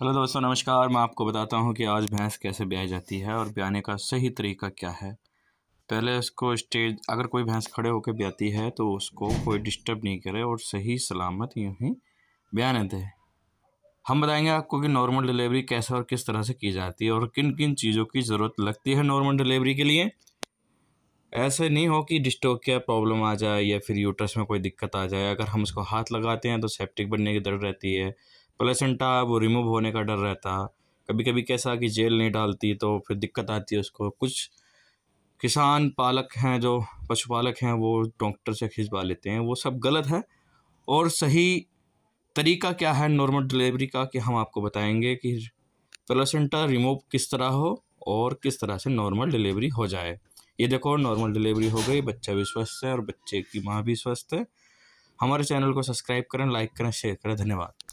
Hello दोस्तों, नमस्कार। मैं आपको बताता हूँ कि आज भैंस कैसे ब्याई जाती है और ब्याने का सही तरीका क्या है। पहले उसको स्टेज, अगर कोई भैंस खड़े होकर ब्याती है तो उसको कोई डिस्टर्ब नहीं करे और सही सलामत यूँ ही ब्याने दे। हम बताएँगे आपको कि नॉर्मल डिलीवरी कैसे और किस तरह से की जाती है और किन किन चीज़ों की ज़रूरत लगती है नॉर्मल डिलीवरी के लिए। ऐसे नहीं हो कि डिस्टोकिया प्रॉब्लम आ जाए या फिर यूट्रस में कोई दिक्कत आ जाए। अगर हम उसको हाथ लगाते हैं तो सेप्टिक बनने की डर रहती है। प्लेसेंटा वो रिमूव होने का डर रहता। कभी कभी कैसा कि जेल नहीं डालती तो फिर दिक्कत आती है उसको। कुछ किसान पालक हैं जो पशुपालक हैं वो डॉक्टर से खिंचवा लेते हैं। वो सब गलत है। और सही तरीका क्या है नॉर्मल डिलीवरी का कि हम आपको बताएँगे कि प्लेसेंटा रिमूव किस तरह हो और किस तरह से नॉर्मल डिलीवरी हो जाए। ये देखो नॉर्मल डिलीवरी हो गई, बच्चा भी स्वस्थ है और बच्चे की माँ भी स्वस्थ है। हमारे चैनल को सब्सक्राइब करें, लाइक करें, शेयर करें। धन्यवाद।